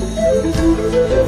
Música